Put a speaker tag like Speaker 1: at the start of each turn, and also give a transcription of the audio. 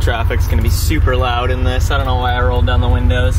Speaker 1: traffic's gonna be super loud in this. I don't know why I rolled down the windows.